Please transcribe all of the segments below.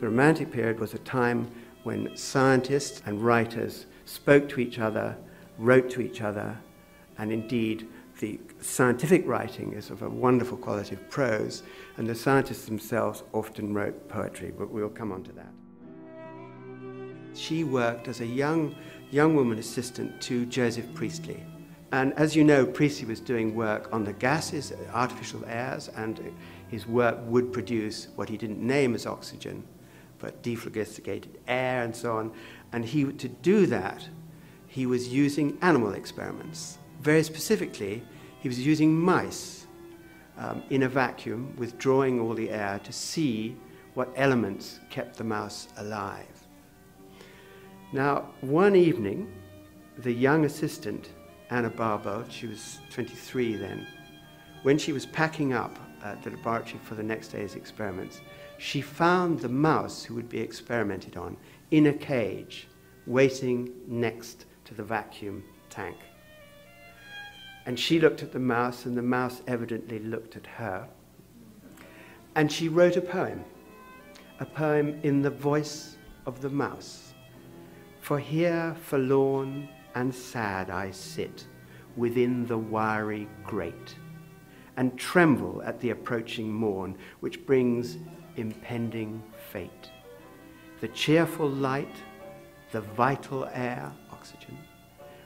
The Romantic period was a time when scientists and writers spoke to each other, wrote to each other, and indeed the scientific writing is of a wonderful quality of prose, and the scientists themselves often wrote poetry, but we'll come on to that. She worked as a young, young woman assistant to Joseph Priestley. And as you know, Priestley was doing work on the gases, artificial airs, and his work would produce what he didn't name as oxygen, but dephlogisticated air and so on. And he, to do that, he was using animal experiments. Very specifically, he was using mice um, in a vacuum, withdrawing all the air to see what elements kept the mouse alive. Now, one evening, the young assistant, Anna Barbauld, she was 23 then, when she was packing up at the laboratory for the next day's experiments, she found the mouse who would be experimented on in a cage, waiting next to the vacuum tank. And she looked at the mouse, and the mouse evidently looked at her. And she wrote a poem, a poem in the voice of the mouse. For here forlorn and sad I sit within the wiry grate, and tremble at the approaching morn, which brings impending fate. The cheerful light, the vital air, oxygen,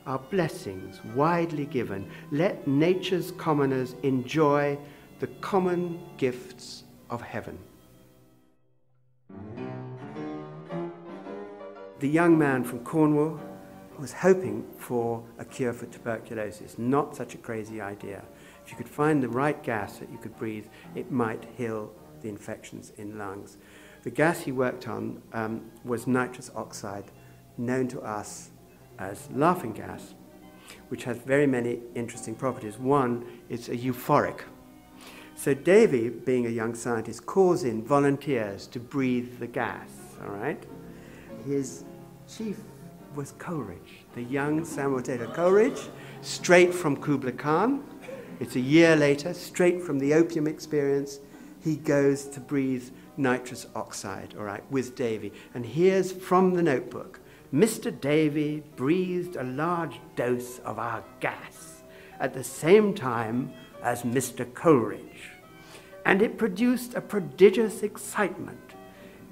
are blessings widely given. Let nature's commoners enjoy the common gifts of heaven. the young man from Cornwall was hoping for a cure for tuberculosis. Not such a crazy idea. If you could find the right gas that you could breathe, it might heal the infections in lungs. The gas he worked on um, was nitrous oxide, known to us as laughing gas, which has very many interesting properties. One, it's a euphoric. So Davy, being a young scientist, calls in volunteers to breathe the gas, all right? his chief was Coleridge, the young Samuel Taylor Coleridge, straight from Kubla Khan. It's a year later, straight from the opium experience, he goes to breathe nitrous oxide, all right, with Davy. And here's from the notebook Mr. Davy breathed a large dose of our gas at the same time as Mr. Coleridge, and it produced a prodigious excitement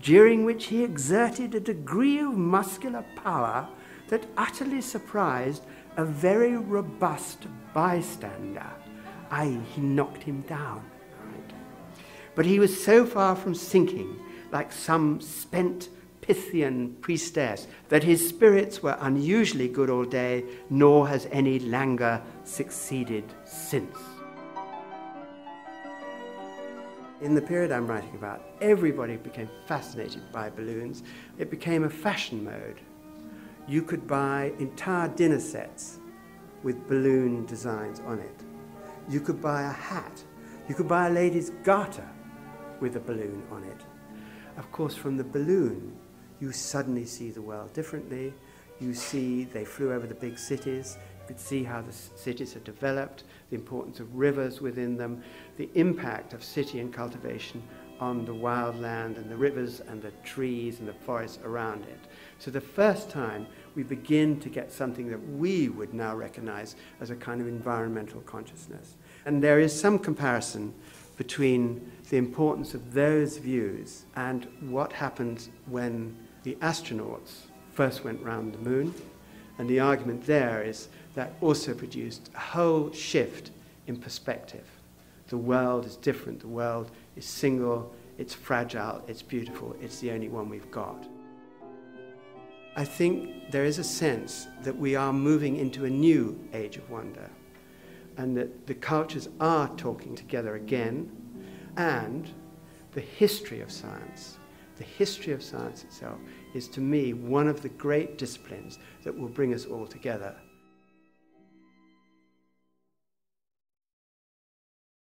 during which he exerted a degree of muscular power that utterly surprised a very robust bystander, i.e., he knocked him down. But he was so far from sinking, like some spent Pythian priestess, that his spirits were unusually good all day, nor has any languor succeeded since. In the period I'm writing about, everybody became fascinated by balloons. It became a fashion mode. You could buy entire dinner sets with balloon designs on it. You could buy a hat. You could buy a lady's garter with a balloon on it. Of course, from the balloon, you suddenly see the world differently. You see they flew over the big cities. You could see how the cities had developed, the importance of rivers within them, the impact of city and cultivation on the wild land and the rivers and the trees and the forests around it. So the first time we begin to get something that we would now recognize as a kind of environmental consciousness. And there is some comparison between the importance of those views and what happened when the astronauts first went round the moon. And the argument there is that also produced a whole shift in perspective. The world is different, the world is single, it's fragile, it's beautiful, it's the only one we've got. I think there is a sense that we are moving into a new age of wonder and that the cultures are talking together again and the history of science, the history of science itself is to me one of the great disciplines that will bring us all together.